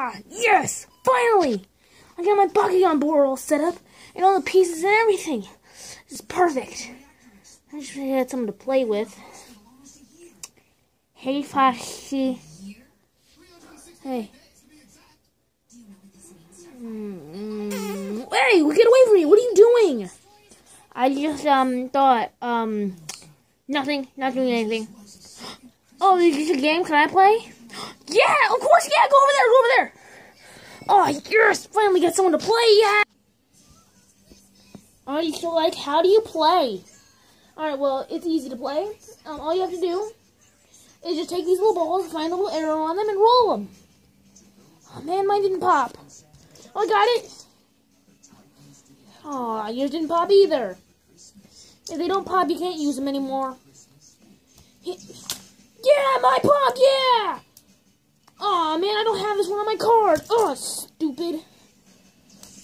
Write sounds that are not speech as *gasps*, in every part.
Yeah! Yes! Finally! I got my Buggy on board all set up, and all the pieces and everything. It's perfect. I just had something to play with. Hey, Fashi. Hey. Mm, hey, get away from me! What are you doing? I just um thought um nothing, not doing anything. *gasps* Oh, is this a game? Can I play? Yeah, of course. Yeah, go over there. Go over there. Oh, yes! Finally got someone to play. Yeah. You still like? How do you play? All right. Well, it's easy to play. Um, all you have to do is just take these little balls, find a little arrow on them, and roll them. Oh man, mine didn't pop. Oh, I got it. Oh, yours didn't pop either. If they don't pop, you can't use them anymore. Yeah, my pop, yeah! oh, man, I don't have this one on my stupid.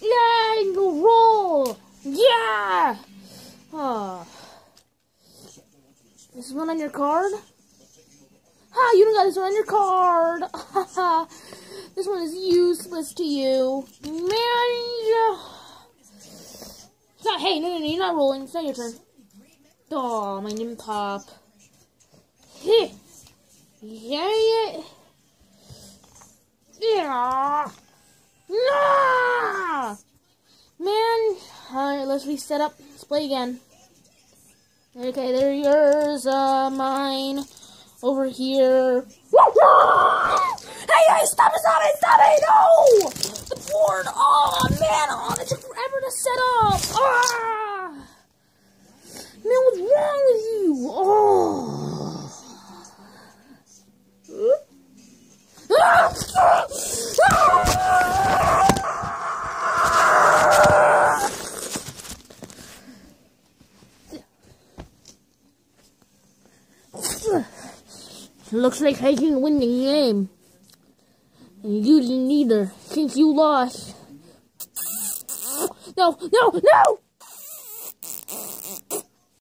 Yeah, roll. Yeah! Oh. This one on your card? Ha, you don't got this one on your card. *laughs* this one is useless to you. Man, it's not, ah, hey, no, no, no, you're not rolling. It's not your turn. Oh, my name pop. Hey. Yeah, yeah. Yeah. Man. Alright, let's reset up. Let's play again. Okay, there yours, uh, mine. Over here. Hey, hey, stop it, stop it, stop it, no! The board, oh, man, oh, that took forever to set up. Ah! Man, what's wrong with you? Oh! Looks like I can win the game. And you didn't either, since you lost. No, no, no!